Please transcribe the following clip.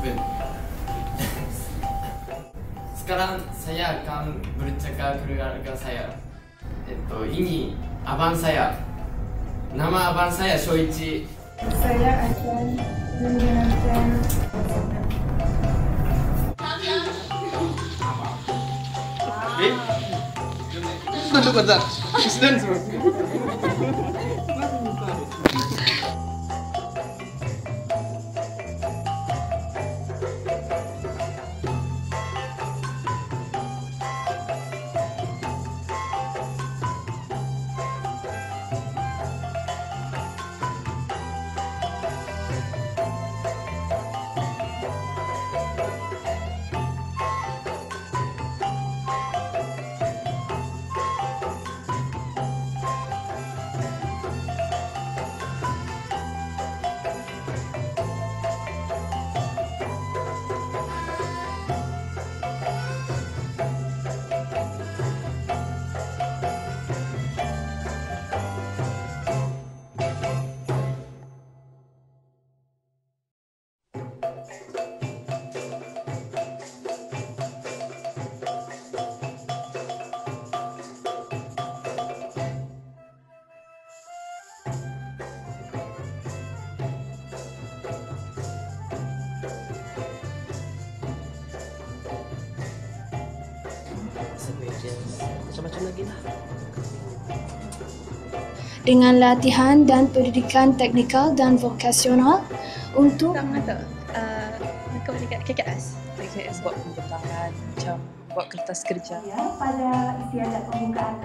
分 Sekarang saya akan bercakap keluarga saya Itu ini abang saya Nama abang saya Shoichi Saya akan menjelaskan Eh? Tunduk kata. Stand Macam-macam lagi lah. dengan latihan dan pendidikan teknikal dan vokasional untuk Sama tu. Uh, kau dekat KKS. KKS buat pembentangan macam buat kertas kerja. Ya, pada istiadat pembukaan